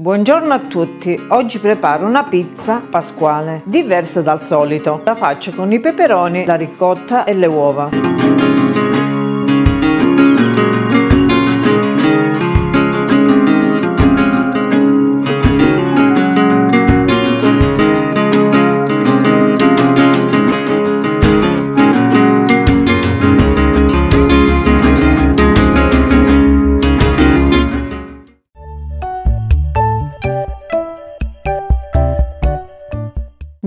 Buongiorno a tutti, oggi preparo una pizza pasquale, diversa dal solito. La faccio con i peperoni, la ricotta e le uova.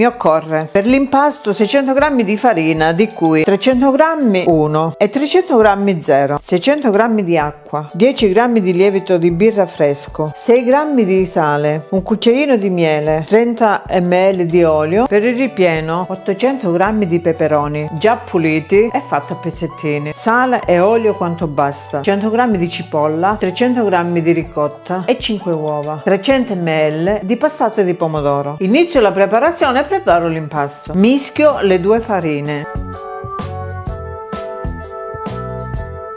Mi occorre. Per l'impasto 600 g di farina, di cui 300 g 1 e 300 g 0, 600 g di acqua, 10 g di lievito di birra fresco, 6 g di sale, un cucchiaino di miele, 30 ml di olio, per il ripieno 800 g di peperoni, già puliti e fatti a pezzettini, sale e olio quanto basta, 100 g di cipolla, 300 g di ricotta e 5 uova, 300 ml di passata di pomodoro. Inizio la preparazione preparo l'impasto. Mischio le due farine.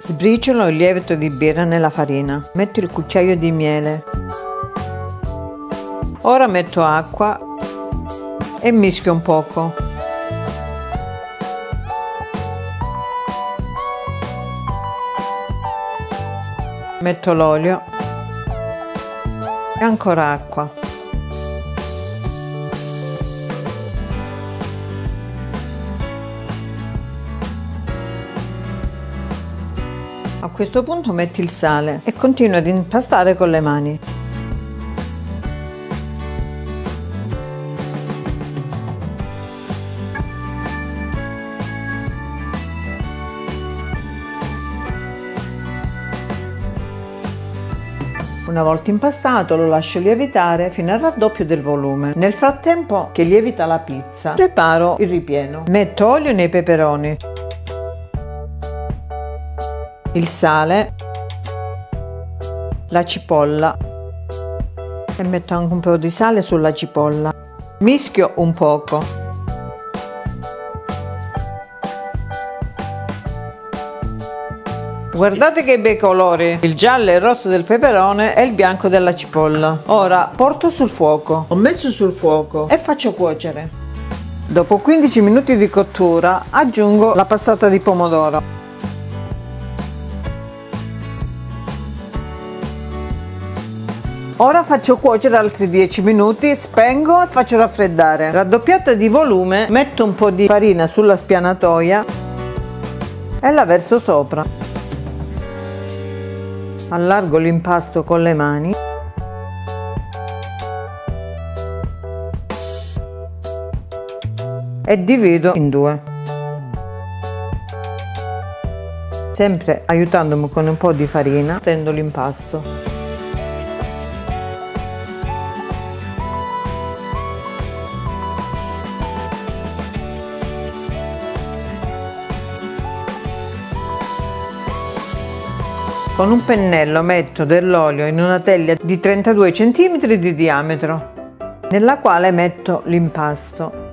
Sbriciolo il lievito di birra nella farina. Metto il cucchiaio di miele. Ora metto acqua e mischio un poco. Metto l'olio e ancora acqua. Questo punto metti il sale e continua ad impastare con le mani. Una volta impastato lo lascio lievitare fino al raddoppio del volume. Nel frattempo che lievita la pizza preparo il ripieno. Metto olio nei peperoni il sale, la cipolla e metto anche un po' di sale sulla cipolla. Mischio un poco. Guardate che bei colori, il giallo e il rosso del peperone e il bianco della cipolla. Ora porto sul fuoco, ho messo sul fuoco e faccio cuocere. Dopo 15 minuti di cottura aggiungo la passata di pomodoro. Ora faccio cuocere altri 10 minuti, spengo e faccio raffreddare. Raddoppiata di volume, metto un po' di farina sulla spianatoia e la verso sopra. Allargo l'impasto con le mani. E divido in due. Sempre aiutandomi con un po' di farina, tendo l'impasto. Con un pennello metto dell'olio in una teglia di 32 cm di diametro, nella quale metto l'impasto.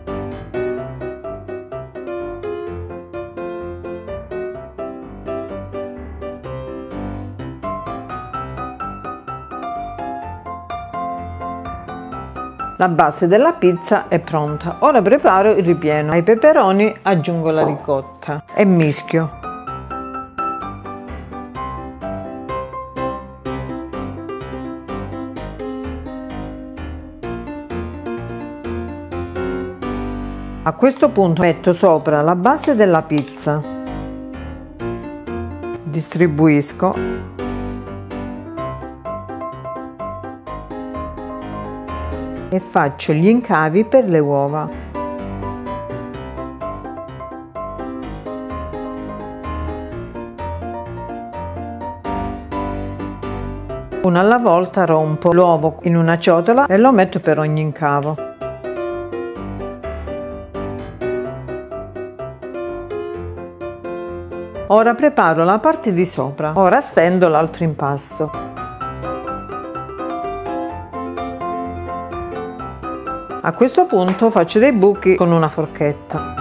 La base della pizza è pronta. Ora preparo il ripieno. Ai peperoni aggiungo la ricotta e mischio. A questo punto metto sopra la base della pizza, distribuisco e faccio gli incavi per le uova. Una alla volta rompo l'uovo in una ciotola e lo metto per ogni incavo. Ora preparo la parte di sopra. Ora stendo l'altro impasto. A questo punto faccio dei buchi con una forchetta.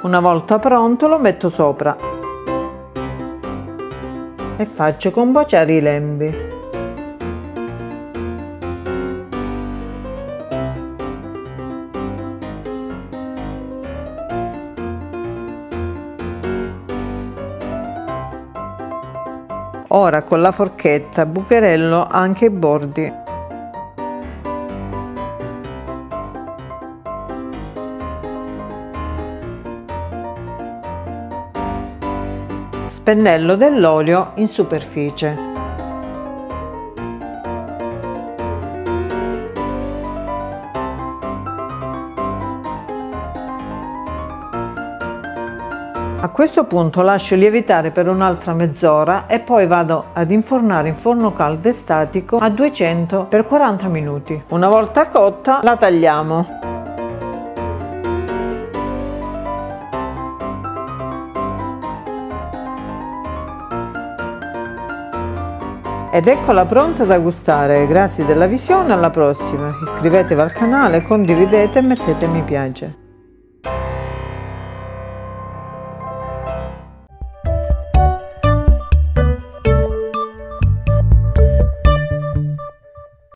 Una volta pronto lo metto sopra. e faccio combaciare i lembi. Ora con la forchetta bucherello anche i bordi. spennello dell'olio in superficie. A questo punto lascio lievitare per un'altra mezz'ora e poi vado ad infornare in forno caldo e statico a 200 per 40 minuti. Una volta cotta la tagliamo. Ed eccola pronta da gustare, grazie della visione, alla prossima, iscrivetevi al canale, condividete e mettete mi piace.